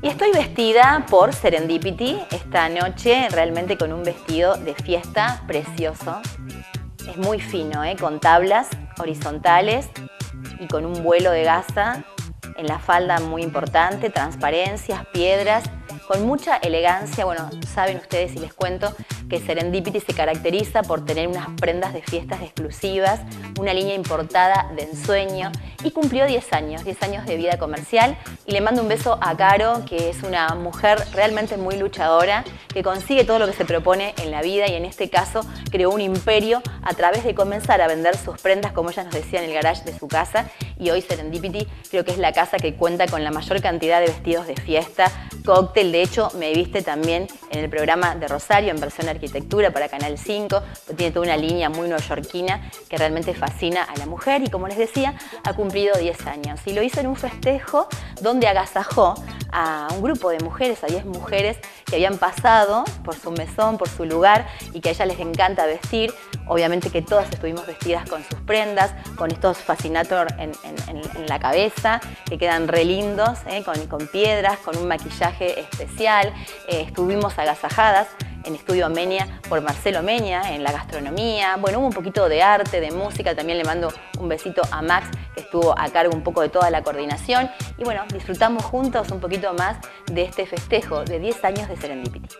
Y estoy vestida por Serendipity esta noche, realmente con un vestido de fiesta precioso. Es muy fino, ¿eh? con tablas horizontales y con un vuelo de gasa en la falda muy importante, transparencias, piedras, con mucha elegancia. Bueno, saben ustedes y les cuento que Serendipity se caracteriza por tener unas prendas de fiestas exclusivas, una línea importada de ensueño y cumplió 10 años, 10 años de vida comercial y le mando un beso a Caro, que es una mujer realmente muy luchadora, que consigue todo lo que se propone en la vida y en este caso creó un imperio a través de comenzar a vender sus prendas, como ella nos decía, en el garage de su casa y hoy Serendipity creo que es la casa que cuenta con la mayor cantidad de vestidos de fiesta, cóctel, de hecho me viste también en el programa de Rosario en versión arquitectura para Canal 5, tiene toda una línea muy neoyorquina que realmente fascina a la mujer y como les decía, ha cumplido 10 años. Y lo hizo en un festejo donde agasajó a un grupo de mujeres, a 10 mujeres que habían pasado por su mesón, por su lugar y que a ellas les encanta vestir. Obviamente que todas estuvimos vestidas con sus prendas, con estos fascinator en, la cabeza, que quedan re lindos, ¿eh? con, piedras, con un maquillaje especial. Eh, estuvimos agasajadas en Estudio Menia por Marcelo Meña, en la gastronomía. Bueno, hubo un poquito de arte, de música. También le mando un besito a Max, que estuvo a cargo un poco de toda la coordinación. Y bueno, disfrutamos juntos un poquito más de este festejo de 10 años de Serendipity.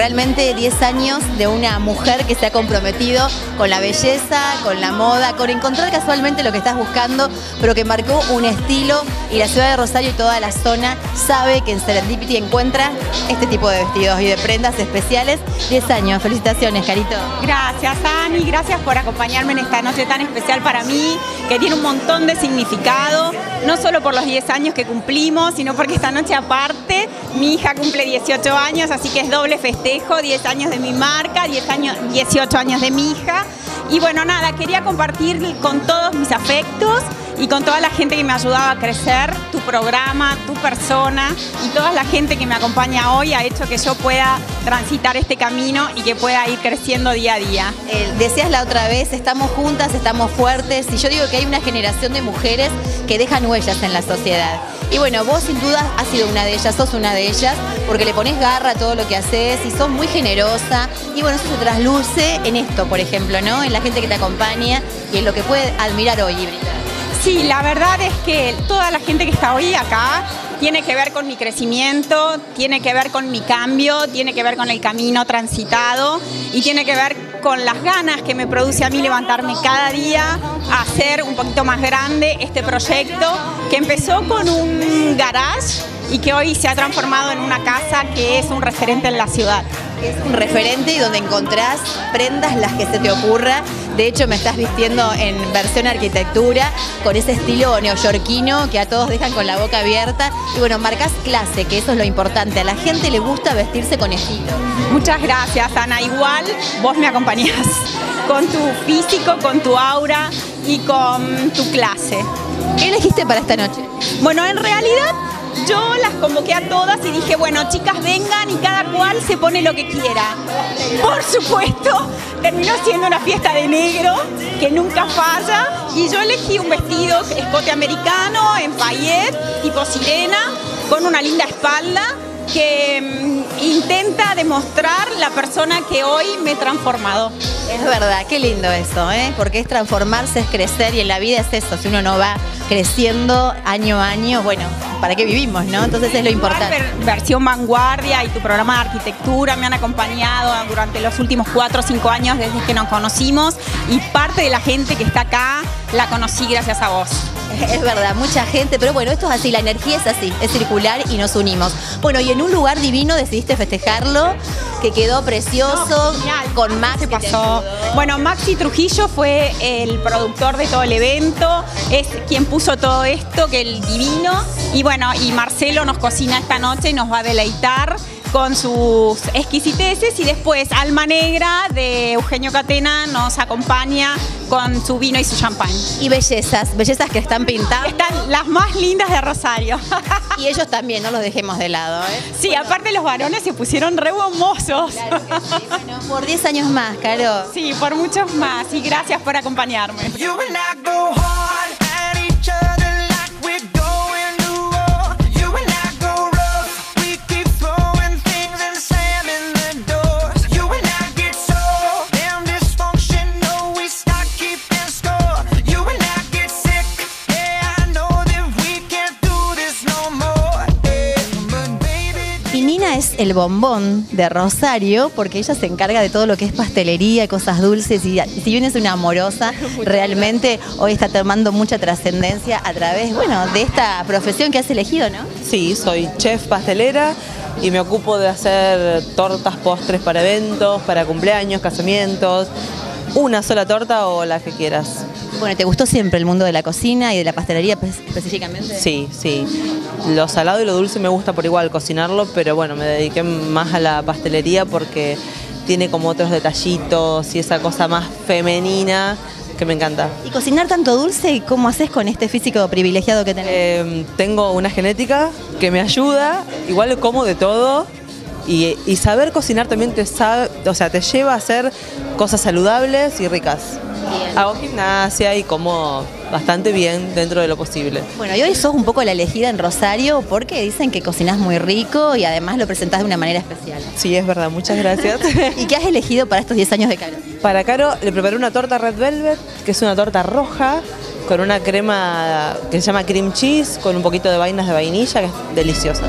Realmente 10 años de una mujer que se ha comprometido con la belleza, con la moda, con encontrar casualmente lo que estás buscando, pero que marcó un estilo y la ciudad de Rosario y toda la zona sabe que en Serendipity encuentra este tipo de vestidos y de prendas especiales. 10 años, felicitaciones, Carito. Gracias, Ani, gracias por acompañarme en esta noche tan especial para mí, que tiene un montón de significado, no solo por los 10 años que cumplimos, sino porque esta noche aparte mi hija cumple 18 años, así que es doble festejo, 10 años de mi marca, 10 años, 18 años de mi hija. Y bueno, nada, quería compartir con todos mis afectos y con toda la gente que me ha ayudado a crecer, tu programa, tu persona y toda la gente que me acompaña hoy ha hecho que yo pueda transitar este camino y que pueda ir creciendo día a día. Decías la otra vez, estamos juntas, estamos fuertes y yo digo que hay una generación de mujeres que dejan huellas en la sociedad. Y bueno, vos sin duda has sido una de ellas, sos una de ellas, porque le pones garra a todo lo que haces y sos muy generosa. Y bueno, eso se trasluce en esto, por ejemplo, ¿no? En la gente que te acompaña y en lo que puede admirar hoy y Sí, la verdad es que toda la gente que está hoy acá tiene que ver con mi crecimiento, tiene que ver con mi cambio, tiene que ver con el camino transitado y tiene que ver con las ganas que me produce a mí levantarme cada día a hacer un poquito más grande este proyecto que empezó con un garage y que hoy se ha transformado en una casa que es un referente en la ciudad. Es un referente y donde encontrás prendas las que se te ocurra. De hecho, me estás vistiendo en versión arquitectura, con ese estilo neoyorquino que a todos dejan con la boca abierta. Y bueno, marcas clase, que eso es lo importante. A la gente le gusta vestirse con estilo. Muchas gracias, Ana. Igual vos me acompañás con tu físico, con tu aura y con tu clase. ¿Qué elegiste para esta noche? Bueno, en realidad yo las convoqué a todas y dije, bueno, chicas, vengan y cada cual se pone lo que quiera. Por supuesto, terminó siendo una fiesta de negro que nunca falla y yo elegí un vestido escote americano en paillet, tipo sirena, con una linda espalda que mm, intenta demostrar la persona que hoy me he transformado. Es verdad, qué lindo eso, ¿eh? porque es transformarse, es crecer y en la vida es eso, si uno no va creciendo año a año, bueno, ¿para qué vivimos, no? Entonces es lo importante. versión vanguardia y tu programa de arquitectura me han acompañado durante los últimos cuatro o cinco años desde que nos conocimos y parte de la gente que está acá la conocí gracias a vos. Es verdad, mucha gente, pero bueno, esto es así, la energía es así, es circular y nos unimos. Bueno, y en un lugar divino decidiste festejarlo, que quedó precioso, con Maxi. pasó? Bueno, Maxi Trujillo fue el productor de todo el evento, es quien puso todo esto, que el divino, y bueno, y Marcelo nos cocina esta noche y nos va a deleitar con sus exquisiteces y después Alma Negra de Eugenio Catena nos acompaña con su vino y su champán. Y bellezas, bellezas que están pintadas. Están las más lindas de Rosario. Y ellos también, no los dejemos de lado. ¿eh? Sí, aparte los varones se pusieron re bombosos. por 10 años más, Caro. Sí, por muchos más. Y gracias por acompañarme. El bombón de Rosario, porque ella se encarga de todo lo que es pastelería, cosas dulces, y si bien es una amorosa, realmente hoy está tomando mucha trascendencia a través, bueno, de esta profesión que has elegido, ¿no? Sí, soy chef pastelera y me ocupo de hacer tortas, postres para eventos, para cumpleaños, casamientos, una sola torta o la que quieras. Bueno, ¿te gustó siempre el mundo de la cocina y de la pastelería específicamente? Sí, sí. Lo salado y lo dulce me gusta por igual cocinarlo, pero bueno, me dediqué más a la pastelería porque tiene como otros detallitos y esa cosa más femenina que me encanta. ¿Y cocinar tanto dulce? ¿Cómo haces con este físico privilegiado que tenés? Em, tengo una genética que me ayuda, igual como de todo. Y, saber cocinar también te, sabe, o sea, te lleva a hacer cosas saludables y ricas. Hago gimnasia y como bastante bien dentro de lo posible. Bueno, y hoy sos un poco la elegida en Rosario porque dicen que cocinas muy rico y además lo presentás de una manera especial. Sí, es verdad, muchas gracias. ¿Y qué has elegido para estos 10 años de Caro? Para Caro le preparé una torta Red Velvet, que es una torta roja con una crema que se llama cream cheese, con un poquito de vainas de vainilla, que es deliciosa.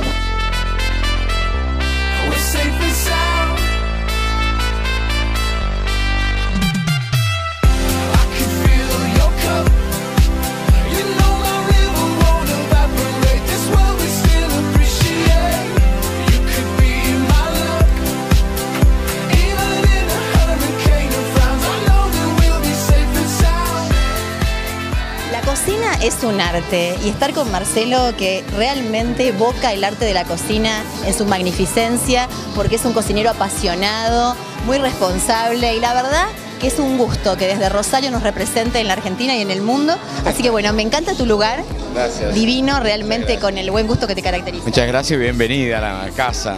Es un arte y estar con Marcelo que realmente evoca el arte de la cocina en su magnificencia porque es un cocinero apasionado, muy responsable y la verdad que es un gusto que desde Rosario nos represente en la Argentina y en el mundo. Así que bueno, me encanta tu lugar. Gracias. Divino, realmente con el buen gusto que te caracteriza. Muchas gracias y bienvenida a la casa.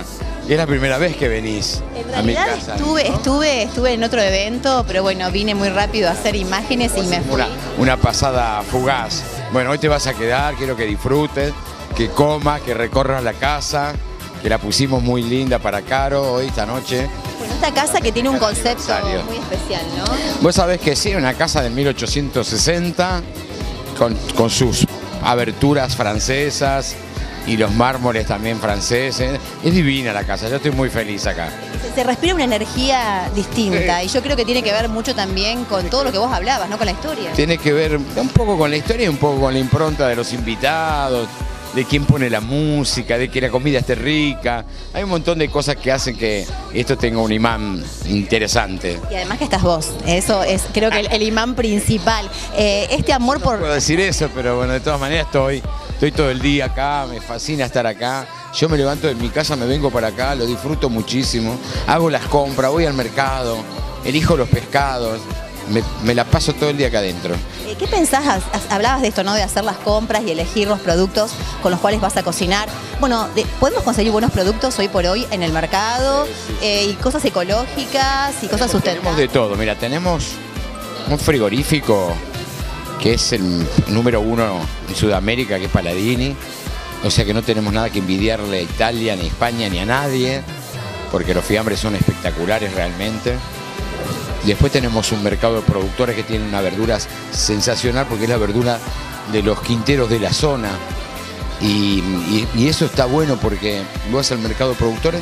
Es la primera vez que venís a mi casa. Estuve, estuve, estuve en otro evento, pero bueno, vine muy rápido a hacer imágenes y me fui. Una, una pasada fugaz. Bueno, hoy te vas a quedar, quiero que disfrutes, que comas, que recorras la casa, que la pusimos muy linda para Caro hoy, esta noche. Bueno, esta casa que tiene un concepto muy especial, ¿no? Vos sabés que sí, una casa de 1860, con, con sus aberturas francesas, y los mármoles también franceses. Es divina la casa, yo estoy muy feliz acá. Se respira una energía distinta y yo creo que tiene que ver mucho también con todo lo que vos hablabas, ¿no? Con la historia. Tiene que ver un poco con la historia y un poco con la impronta de los invitados, de quién pone la música, de que la comida esté rica. Hay un montón de cosas que hacen que esto tenga un imán interesante. Y además que estás vos, eso es creo que el, imán principal. Eh, este amor por... No puedo decir eso, pero bueno, de todas maneras estoy Estoy todo el día acá, me fascina estar acá. Yo me levanto de mi casa, me vengo para acá, lo disfruto muchísimo. Hago las compras, voy al mercado, elijo los pescados. Me, la paso todo el día acá adentro. Eh, ¿Qué pensás? Hablabas de esto, ¿no? De hacer las compras y elegir los productos con los cuales vas a cocinar. Bueno, ¿podemos conseguir buenos productos hoy por hoy en el mercado? Eh, y cosas ecológicas y cosas sustentables. Tenemos de todo. Mira, tenemos un frigorífico que es el número uno en Sudamérica, que es Paladini. o sea que no tenemos nada que envidiarle a Italia, ni a España, ni a nadie, porque los fiambres son espectaculares realmente. Después tenemos un mercado de productores que tienen una verdura sensacional porque es la verdura de los quinteros de la zona. Y, eso está bueno porque vas al mercado de productores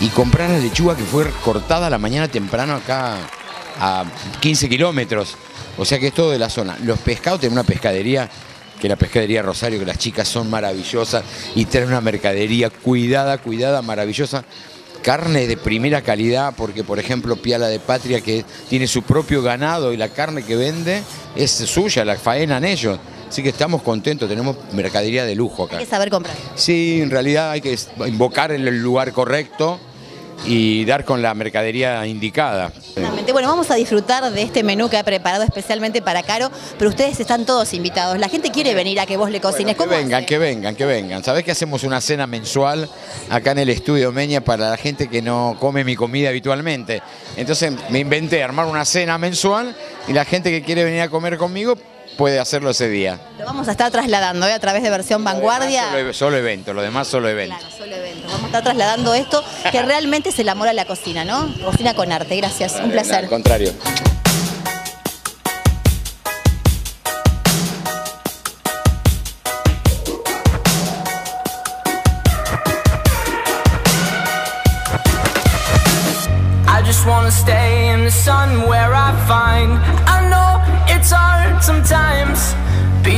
y comprar la lechuga que fue cortada la mañana temprano acá a 15 kilómetros. O sea que es todo de la zona. Los pescados tienen una pescadería, que la pescadería Rosario, que las chicas son maravillosas y tienen una mercadería cuidada, cuidada, maravillosa carne de primera calidad, porque por ejemplo Piala de Patria que tiene su propio ganado y la carne que vende es suya, la faenan ellos. Así que estamos contentos, tenemos mercadería de lujo acá. Hay que saber comprar. Sí, en realidad hay que invocar en el lugar correcto y dar con la mercadería indicada. Bueno, vamos a disfrutar de este menú que ha preparado especialmente para Caro, pero ustedes están todos invitados. La gente quiere venir a que vos le cocines. que vengan, que vengan, que vengan. ¿Sabés que hacemos una cena mensual acá en el estudio Meña para la gente que no come mi comida habitualmente? Entonces me inventé armar una cena mensual y la gente que quiere venir a comer conmigo puede hacerlo ese día. Lo vamos a estar trasladando ¿eh? a través de versión vanguardia. Solo, evento, lo demás solo evento. Claro, solo evento. Vamos a estar trasladando esto, que realmente es el amor a la cocina, ¿no? Cocina con arte. Gracias, un placer. al contrario. I stay in the sun where I find it's hard sometimes.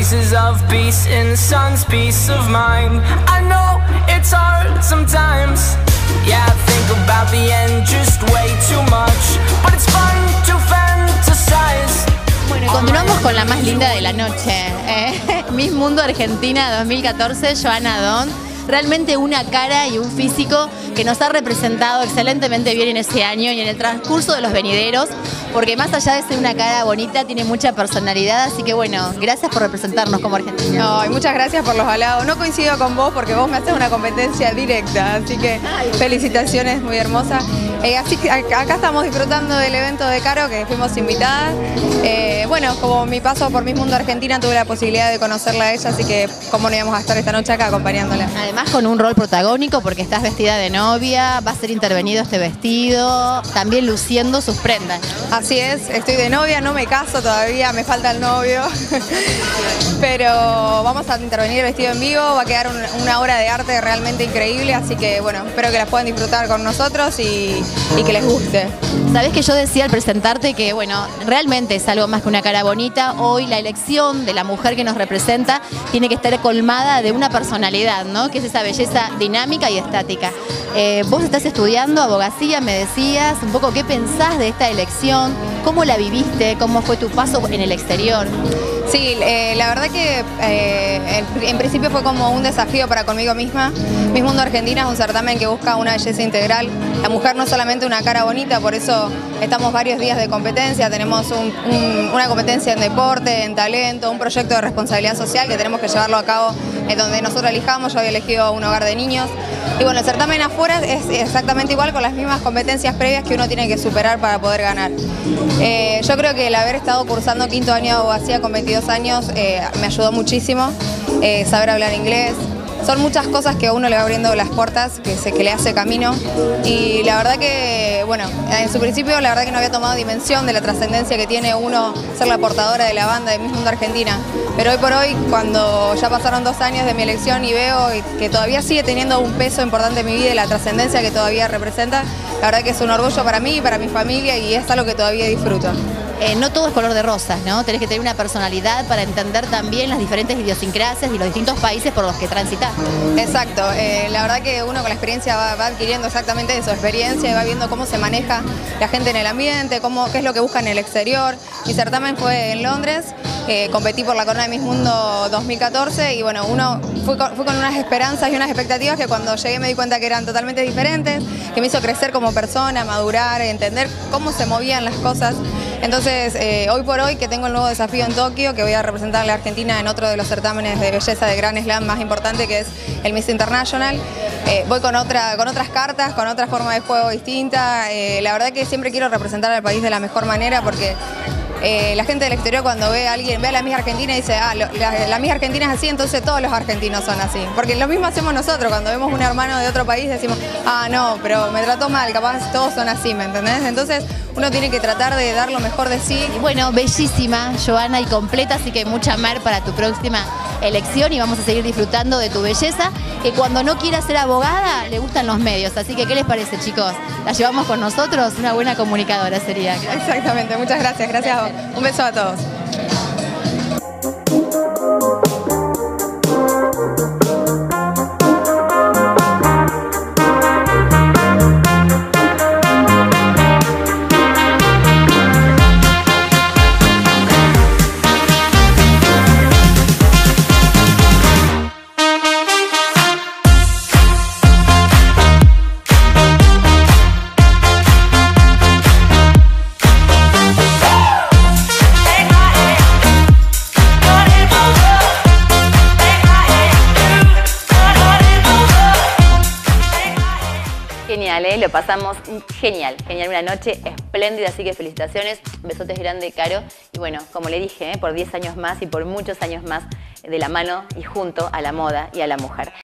Pieces of peace in the sun's peace of mind. I know it's hard sometimes. Yeah, I think about the end just way too much. But it's fun to fantasize. Bueno, continuamos con la más linda de la noche. Eh, Miss Mundo Argentina 2014, Joana Don realmente una cara y un físico que nos ha representado excelentemente bien en ese año y en el transcurso de los venideros, porque más allá de ser una cara bonita, tiene mucha personalidad, así que bueno, gracias por representarnos como argentina. y muchas gracias por los halagos. No coincido con vos porque vos me haces una competencia directa, así que felicitaciones, muy hermosa. Eh, así que acá estamos disfrutando del evento de Caro, que fuimos invitadas. Eh, bueno, como mi paso por mi Mundo Argentina, tuve la posibilidad de conocerla a ella, así que cómo no íbamos a estar esta noche acá acompañándola. Además con un rol protagónico porque estás vestida de novia, va a ser intervenido este vestido, también luciendo sus prendas. Así es, estoy de novia, no me caso todavía, me falta el novio. Pero vamos a intervenir vestido en vivo, va a quedar una obra de arte realmente increíble, así que bueno, espero que la puedan disfrutar con nosotros y y que les guste. Sabes que yo decía al presentarte que, bueno, realmente es algo más que una cara bonita. Hoy la elección de la mujer que nos representa tiene que estar colmada de una personalidad, ¿no? Que es esa belleza dinámica y estática. Eh, vos estás estudiando abogacía, me decías, un poco qué pensás de esta elección, cómo la viviste, cómo fue tu paso en el exterior. Sí, eh, la verdad que eh, en, principio fue como un desafío para conmigo misma. Mi Mundo Argentina es un certamen que busca una belleza integral. La mujer no es solamente una cara bonita, por eso estamos varios días de competencia. Tenemos una competencia en deporte, en talento, un proyecto de responsabilidad social que tenemos que llevarlo a cabo en donde nosotros elijamos. Yo había elegido un hogar de niños. Y bueno, el certamen afuera es exactamente igual con las mismas competencias previas que uno tiene que superar para poder ganar. Eh, yo creo que el haber estado cursando quinto año de abogacía con 22 años eh, me ayudó muchísimo, eh, saber hablar inglés. Son muchas cosas que a uno le va abriendo las puertas, que, se, que le hace camino. Y la verdad que, bueno, en su principio la verdad que no había tomado dimensión de la trascendencia que tiene uno ser la portadora de la banda de Miss Mundo Argentina. Pero hoy por hoy, cuando ya pasaron dos años de mi elección y veo que todavía sigue teniendo un peso importante en mi vida y la trascendencia que todavía representa, la verdad que es un orgullo para mí y para mi familia y es algo que todavía disfruto. Eh, no todo es color de rosas, ¿no? Tenés que tener una personalidad para entender también las diferentes idiosincrasias y los distintos países por los que transitas. Exacto, eh, la verdad que uno con la experiencia va, adquiriendo exactamente eso, experiencia y va viendo cómo se maneja la gente en el ambiente, cómo, qué es lo que busca en el exterior. Mi certamen fue en Londres, eh, competí por la Corona de Miss Mundo 2014 y bueno, uno fue con, con unas esperanzas y unas expectativas que cuando llegué me di cuenta que eran totalmente diferentes, que me hizo crecer como persona, madurar, entender cómo se movían las cosas. Entonces, eh, hoy por hoy que tengo el nuevo desafío en Tokio, que voy a representar a la Argentina en otro de los certámenes de belleza de Gran Slam más importante, que es el Miss International, eh, voy con, otra, con otras cartas, con otra forma de juego distinta. Eh, la verdad que siempre quiero representar al país de la mejor manera porque la gente del exterior cuando ve a alguien, ve a la Miss Argentina y dice, ah, lo- la, la Miss Argentina es así, entonces todos los argentinos son así. Porque lo mismo hacemos nosotros, cuando vemos un hermano de otro país decimos, ah, no, pero me trató mal, capaz todos son así, ¿me entendés? Entonces uno tiene que tratar de dar lo mejor de sí. Y bueno, bellísima, Joana, y completa, así que mucha mer para tu próxima elección y vamos a seguir disfrutando de tu belleza, que cuando no quiera ser abogada le gustan los medios. Así que, ¿qué les parece, chicos? ¿La llevamos con nosotros? Una buena comunicadora sería. Exactamente, muchas gracias, gracias a vos. Un beso a todos. Pasamos genial, genial, una noche espléndida, así que felicitaciones, besotes grande, Caro. Y bueno, como le dije, ¿eh? por 10 años más y por muchos años más de la mano y junto a la moda y a la mujer.